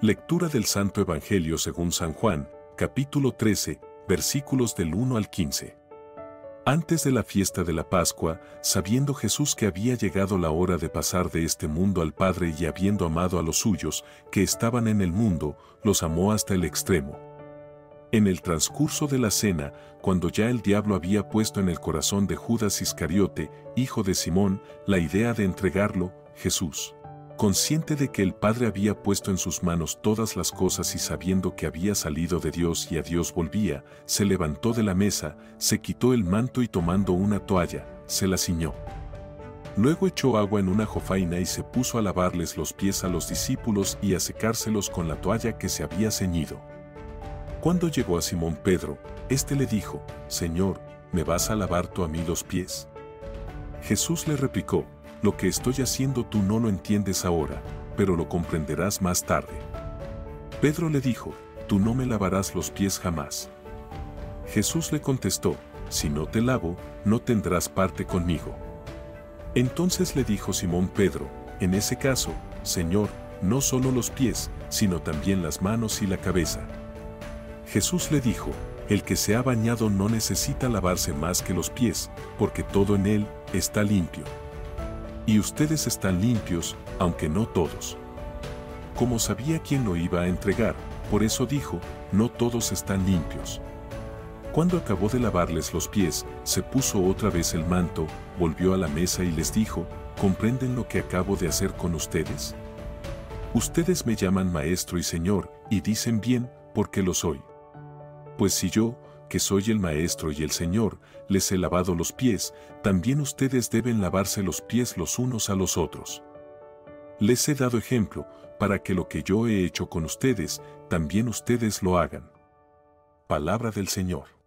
Lectura del Santo Evangelio según San Juan, capítulo 13, versículos del 1 al 15. Antes de la fiesta de la Pascua, sabiendo Jesús que había llegado la hora de pasar de este mundo al Padre y habiendo amado a los suyos, que estaban en el mundo, los amó hasta el extremo. En el transcurso de la cena, cuando ya el diablo había puesto en el corazón de Judas Iscariote, hijo de Simón, la idea de entregarlo, Jesús consciente de que el Padre había puesto en sus manos todas las cosas y sabiendo que había salido de Dios y a Dios volvía, se levantó de la mesa, se quitó el manto y tomando una toalla, se la ciñó. Luego echó agua en una jofaina y se puso a lavarles los pies a los discípulos y a secárselos con la toalla que se había ceñido. Cuando llegó a Simón Pedro, éste le dijo, Señor, ¿me vas a lavar tú a mí los pies? Jesús le replicó, lo que estoy haciendo tú no lo entiendes ahora, pero lo comprenderás más tarde. Pedro le dijo, tú no me lavarás los pies jamás. Jesús le contestó, si no te lavo, no tendrás parte conmigo. Entonces le dijo Simón Pedro, en ese caso, Señor, no solo los pies, sino también las manos y la cabeza. Jesús le dijo, el que se ha bañado no necesita lavarse más que los pies, porque todo en él está limpio. Y ustedes están limpios, aunque no todos. Como sabía quién lo iba a entregar, por eso dijo, no todos están limpios. Cuando acabó de lavarles los pies, se puso otra vez el manto, volvió a la mesa y les dijo, ¿comprenden lo que acabo de hacer con ustedes? Ustedes me llaman maestro y señor, y dicen bien, porque lo soy. Pues si yo, que soy el Maestro y el Señor, les he lavado los pies, también ustedes deben lavarse los pies los unos a los otros. Les he dado ejemplo, para que lo que yo he hecho con ustedes, también ustedes lo hagan. Palabra del Señor.